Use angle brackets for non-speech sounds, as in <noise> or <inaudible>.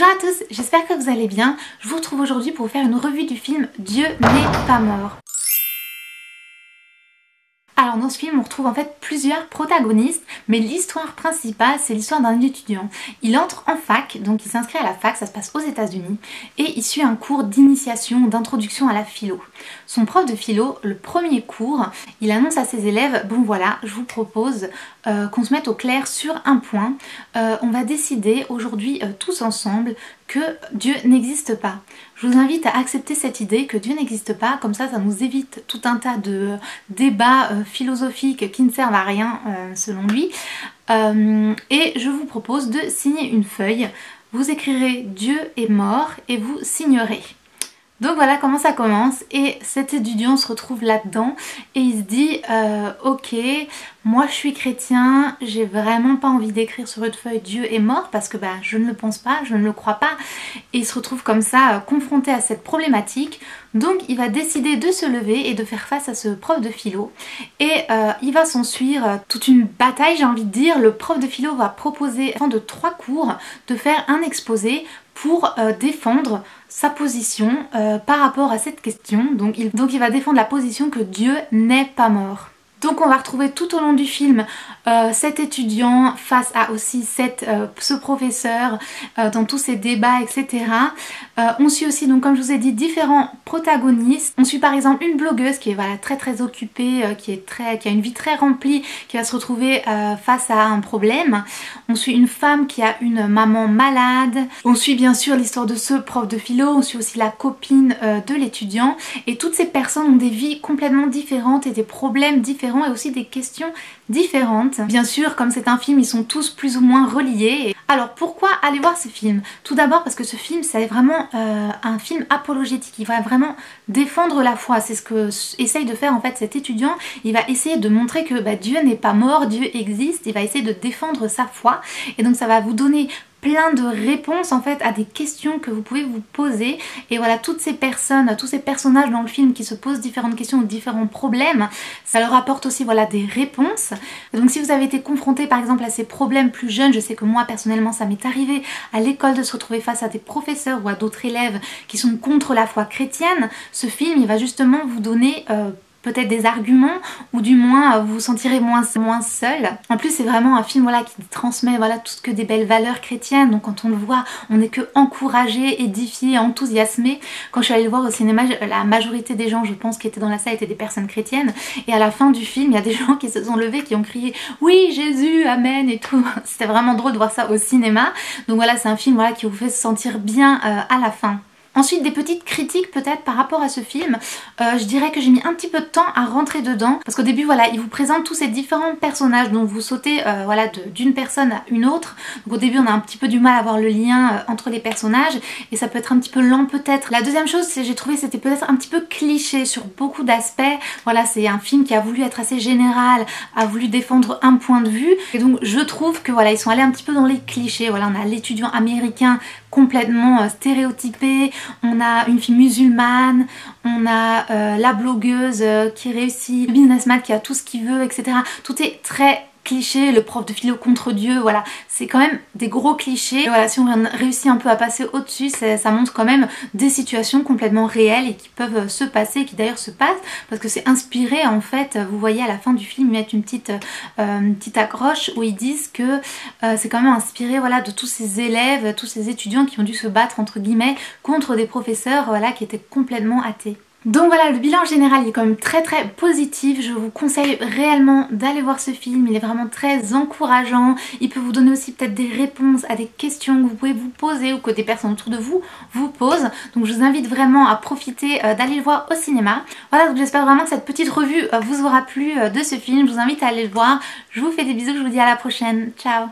Bonjour à tous, j'espère que vous allez bien. Je vous retrouve aujourd'hui pour vous faire une revue du film Dieu n'est pas mort. Alors dans ce film on retrouve en fait plusieurs protagonistes mais l'histoire principale c'est l'histoire d'un étudiant. Il entre en fac, donc il s'inscrit à la fac, ça se passe aux états unis et il suit un cours d'initiation, d'introduction à la philo. Son prof de philo, le premier cours, il annonce à ses élèves, bon voilà, je vous propose euh, qu'on se mette au clair sur un point. Euh, on va décider aujourd'hui euh, tous ensemble que Dieu n'existe pas. Je vous invite à accepter cette idée que Dieu n'existe pas, comme ça ça nous évite tout un tas de débats philosophiques qui ne servent à rien selon lui. et je vous propose de signer une feuille. Vous écrirez Dieu est mort et vous signerez. Donc voilà comment ça commence. Et cet étudiant se retrouve là-dedans et il se dit euh, ok moi je suis chrétien, j'ai vraiment pas envie d'écrire sur une feuille Dieu est mort parce que bah, je ne le pense pas, je ne le crois pas. Et il se retrouve comme ça euh, confronté à cette problématique. Donc il va décider de se lever et de faire face à ce prof de philo. Et euh, il va s'en suivre toute une bataille j'ai envie de dire, le prof de philo va proposer de trois cours de faire un exposé pour euh, défendre sa position euh, par rapport à cette question. Donc il, donc il va défendre la position que Dieu n'est pas mort. Donc on va retrouver tout au long du film euh, cet étudiant face à aussi cette, euh, ce professeur euh, dans tous ces débats etc. on suit aussi donc comme je vous ai dit différents protagonistes. On suit par exemple une blogueuse qui est très très occupée, qui, qui a une vie très remplie, qui va se retrouver face à un problème. On suit une femme qui a une maman malade. On suit bien sûr l'histoire de ce prof de philo, on suit aussi la copine de l'étudiant et toutes ces personnes ont des vies complètement différentes et des problèmes différents et aussi des questions différentes. Bien sûr, comme c'est un film, ils sont tous plus ou moins reliés. Alors pourquoi aller voir ce film? Tout d'abord parce que ce film c'est vraiment euh, un film apologétique, il va vraiment défendre la foi, c'est ce que essaye de faire en fait cet étudiant, il va essayer de montrer que bah, Dieu n'est pas mort, Dieu existe, il va essayer de défendre sa foi. Et donc ça va vous donner plein de réponses en fait à des questions que vous pouvez vous poser et voilà toutes ces personnes, tous ces personnages dans le film qui se posent différentes questions ou différents problèmes, ça leur apporte aussi voilà des réponses. Donc si vous avez été confronté par exemple à ces problèmes plus jeunes, je sais que moi personnellement ça m'est arrivé à l'école de se retrouver face à des professeurs ou à d'autres élèves qui sont contre la foi chrétienne, ce film il va justement vous donner euh, peut-être des arguments ou du moins euh, vous vous sentirez moins, moins seul. En plus c'est vraiment un film voilà, qui transmet voilà, tout ce que des belles valeurs chrétiennes donc quand on le voit on n'est que encouragé, édifié, enthousiasmé. Quand je suis allée le voir au cinéma la majorité des gens je pense qui étaient dans la salle étaient des personnes chrétiennes et à la fin du film il y a des <laughs> gens qui se sont levés qui ont crié oui Jésus, Amen et tout. <laughs> C'était vraiment drôle de voir ça au cinéma. Donc voilà c'est un film voilà, qui vous fait se sentir bien euh, à la fin. Ensuite des petites critiques peut-être par rapport à ce film, euh, je dirais que j'ai mis un petit peu de temps à rentrer dedans parce qu'au début voilà il vous présente tous ces différents personnages. Dont vous sautez euh, voilà d'une personne à une autre. Donc au début on a un petit peu du mal à voir le lien euh, entre les personnages. Et ça peut être un petit peu lent peut-être. La deuxième chose c'est j'ai trouvé c'était peut-être un petit peu cliché sur beaucoup d'aspects, voilà c'est un film qui a voulu être assez général, a voulu défendre un point de vue. Et donc je trouve que voilà ils sont allés un petit peu dans les clichés, voilà on a l'étudiant américain complètement stéréotypé, on a une fille musulmane, on a euh, la blogueuse euh, qui réussit, le businessman qui a tout ce qu'il veut, etc. Tout est très cliché, le prof de philo contre Dieu, voilà, c'est quand même des gros clichés. voilà, si on réussit un peu à passer au-dessus, ça montre quand même des situations complètement réelles et qui peuvent se passer, qui d'ailleurs se passent, parce que c'est inspiré en fait, vous voyez à la fin du film, ils mettent une petite, euh, petite accroche où ils disent que euh, c'est quand même inspiré voilà, de tous ces élèves, tous ces étudiants qui ont dû se battre entre guillemets contre des professeurs voilà, qui étaient complètement athées. Donc voilà, le bilan général est quand même très très positif. Je vous conseille réellement d'aller voir ce film. Il est vraiment très encourageant. Il peut vous donner aussi peut-être des réponses à des questions que vous pouvez vous poser ou que des personnes autour de vous vous posent. Donc je vous invite vraiment à profiter euh, d'aller le voir au cinéma. Voilà, j'espère vraiment que cette petite revue euh, vous aura plu euh, de ce film. Je vous invite à aller le voir. Je vous fais des bisous, je vous dis à la prochaine. Ciao